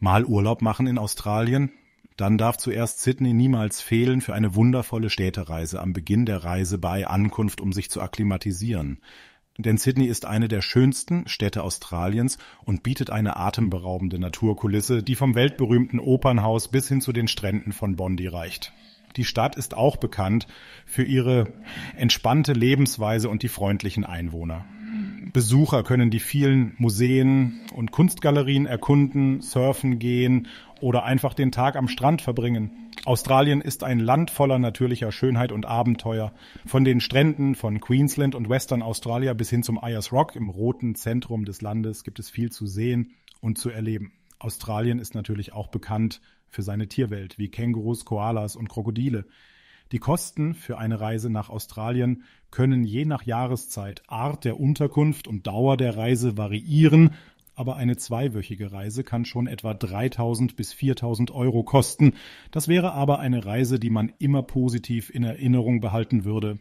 mal Urlaub machen in Australien, dann darf zuerst Sydney niemals fehlen für eine wundervolle Städtereise am Beginn der Reise bei Ankunft, um sich zu akklimatisieren. Denn Sydney ist eine der schönsten Städte Australiens und bietet eine atemberaubende Naturkulisse, die vom weltberühmten Opernhaus bis hin zu den Stränden von Bondi reicht. Die Stadt ist auch bekannt für ihre entspannte Lebensweise und die freundlichen Einwohner. Besucher können die vielen Museen und Kunstgalerien erkunden, surfen gehen oder einfach den Tag am Strand verbringen. Australien ist ein Land voller natürlicher Schönheit und Abenteuer. Von den Stränden von Queensland und Western Australia bis hin zum Ayers Rock im roten Zentrum des Landes gibt es viel zu sehen und zu erleben. Australien ist natürlich auch bekannt für seine Tierwelt wie Kängurus, Koalas und Krokodile. Die Kosten für eine Reise nach Australien können je nach Jahreszeit, Art der Unterkunft und Dauer der Reise variieren, aber eine zweiwöchige Reise kann schon etwa 3000 bis 4000 Euro kosten. Das wäre aber eine Reise, die man immer positiv in Erinnerung behalten würde,